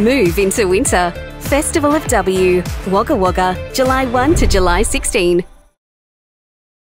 Move into winter. Festival of W. Wagga Wagga, July 1 to July 16.